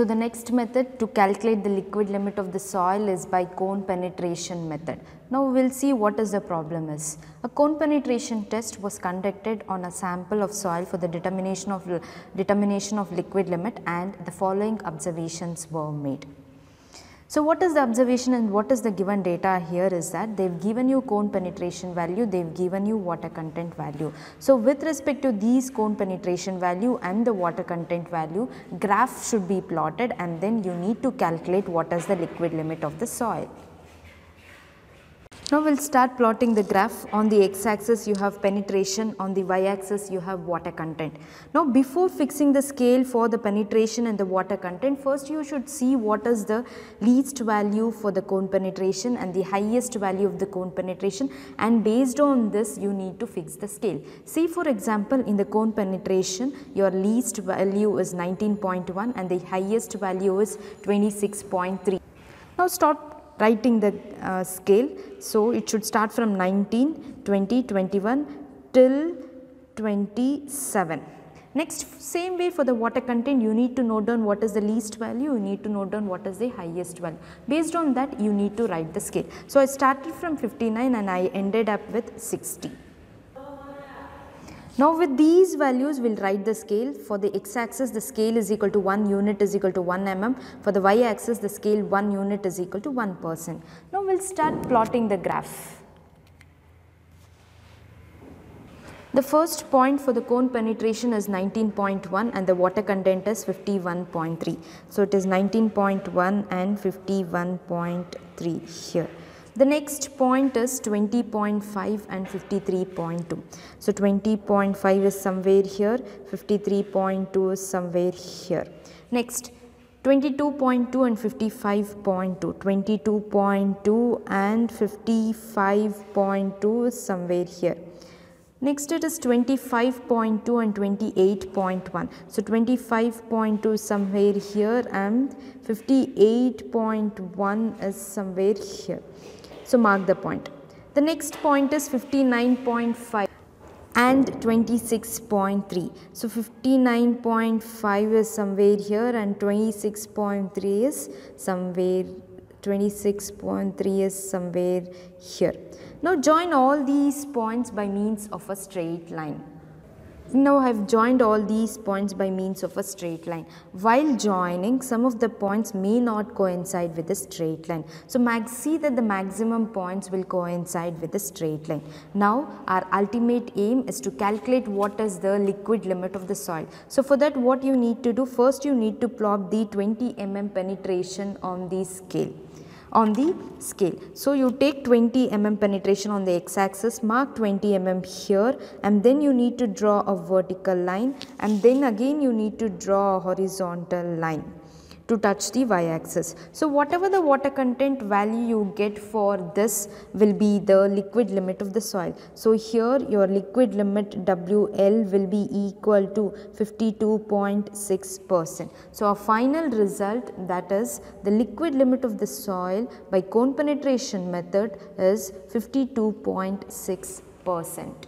So the next method to calculate the liquid limit of the soil is by cone penetration method. Now we will see what is the problem is. A cone penetration test was conducted on a sample of soil for the determination of determination of liquid limit and the following observations were made. So what is the observation and what is the given data here is that they have given you cone penetration value, they have given you water content value. So with respect to these cone penetration value and the water content value, graph should be plotted and then you need to calculate what is the liquid limit of the soil. Now we will start plotting the graph. On the x axis you have penetration, on the y axis you have water content. Now before fixing the scale for the penetration and the water content, first you should see what is the least value for the cone penetration and the highest value of the cone penetration and based on this you need to fix the scale. See for example in the cone penetration your least value is 19.1 and the highest value is 26.3. Now start writing the uh, scale. So, it should start from 19, 20, 21 till 27. Next same way for the water content you need to note down what is the least value, you need to note down what is the highest value. Based on that you need to write the scale. So, I started from 59 and I ended up with 60. Now with these values we will write the scale. For the x axis the scale is equal to 1 unit is equal to 1 mm. For the y axis the scale 1 unit is equal to 1 percent. Now we will start plotting the graph. The first point for the cone penetration is 19.1 and the water content is 51.3. So it is 19.1 and 51.3 here. The next point is 20.5 and 53.2. So 20.5 is somewhere here, 53.2 is somewhere here. Next 22.2 and 55.2, 22.2 and 55.2 is somewhere here. Next it is 25.2 and 28.1. So 25.2 is somewhere here and 58.1 is somewhere here. So mark the point. The next point is 59.5 and 26.3. So 59.5 is somewhere here and 26.3 is somewhere 26.3 is somewhere here. Now join all these points by means of a straight line. Now I have joined all these points by means of a straight line. While joining, some of the points may not coincide with the straight line. So see that the maximum points will coincide with the straight line. Now our ultimate aim is to calculate what is the liquid limit of the soil. So for that what you need to do, first you need to plot the 20 mm penetration on the scale on the scale. So, you take 20 mm penetration on the x axis, mark 20 mm here and then you need to draw a vertical line and then again you need to draw a horizontal line to touch the y-axis. So, whatever the water content value you get for this will be the liquid limit of the soil. So, here your liquid limit WL will be equal to 52.6 percent. So, our final result that is the liquid limit of the soil by cone penetration method is 52.6 percent.